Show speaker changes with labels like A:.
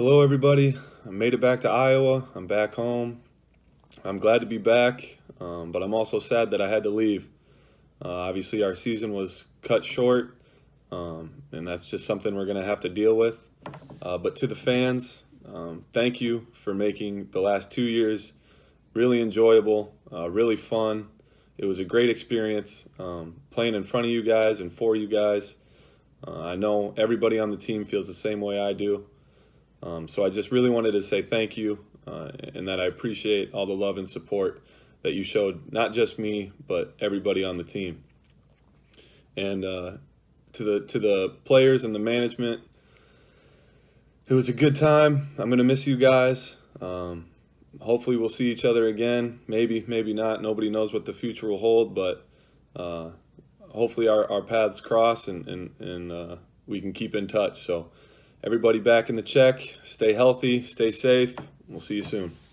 A: Hello, everybody. I made it back to Iowa. I'm back home. I'm glad to be back, um, but I'm also sad that I had to leave. Uh, obviously, our season was cut short, um, and that's just something we're going to have to deal with. Uh, but to the fans, um, thank you for making the last two years really enjoyable, uh, really fun. It was a great experience um, playing in front of you guys and for you guys. Uh, I know everybody on the team feels the same way I do. Um, so I just really wanted to say thank you uh, and that I appreciate all the love and support that you showed, not just me, but everybody on the team. And uh, to the to the players and the management, it was a good time. I'm gonna miss you guys. Um, hopefully, we'll see each other again. Maybe, maybe not. Nobody knows what the future will hold, but uh, hopefully, our, our paths cross and and and uh, we can keep in touch. So everybody back in the Czech. Stay healthy, stay safe. We'll see you soon.